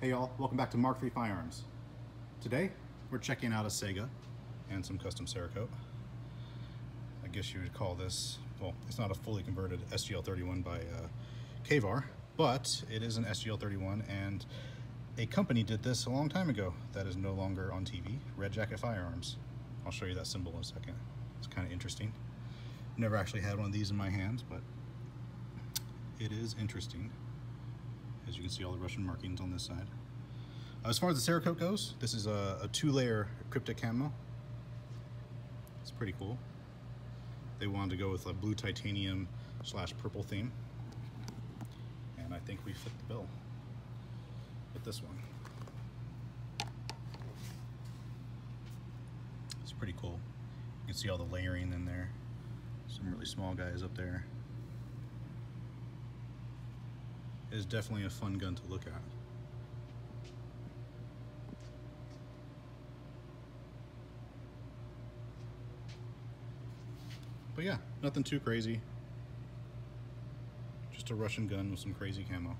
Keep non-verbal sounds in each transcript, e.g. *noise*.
Hey y'all, welcome back to MK3 Firearms. Today, we're checking out a Saiga and some custom Cerakote. I guess you would call this, well, it's not a fully converted SGL31 by uh, K-Var, but it is an SGL31 and a company did this a long time ago that is no longer on TV, Red Jacket Firearms. I'll show you that symbol in a second. It's kind of interesting. Never actually had one of these in my hands, but it is interesting. As you can see all the Russian markings on this side. Uh, as far as the Cerakote goes, this is a, a two-layer Kryptek camo. It's pretty cool. They wanted to go with a blue titanium slash purple theme. And I think we fit the bill with this one. It's pretty cool. You can see all the layering in there. Some really small guys up there. Is definitely a fun gun to look at. But yeah, nothing too crazy. Just a Russian gun with some crazy camo.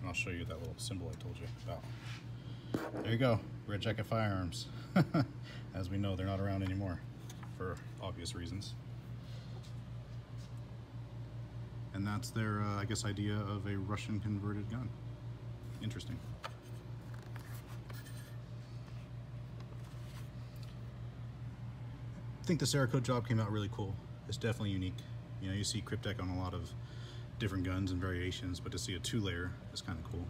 And I'll show you that little symbol I told you about. There you go, Red Jacket Firearms. *laughs* As we know, they're not around anymore for obvious reasons. And that's their, uh, I guess, idea of a Russian converted gun. Interesting. I think the Cerakote job came out really cool. It's definitely unique. You know, you see Kryptek on a lot of different guns and variations, but to see a two-layer is kind of cool.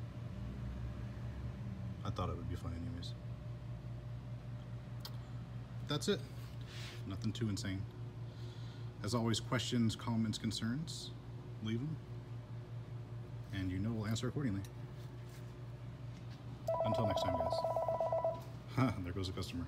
I thought it would be fun anyways. That's it. Nothing too insane. As always, questions, comments, concerns, leave them, and you know we'll answer accordingly. Until next time, guys. *laughs* there goes a customer.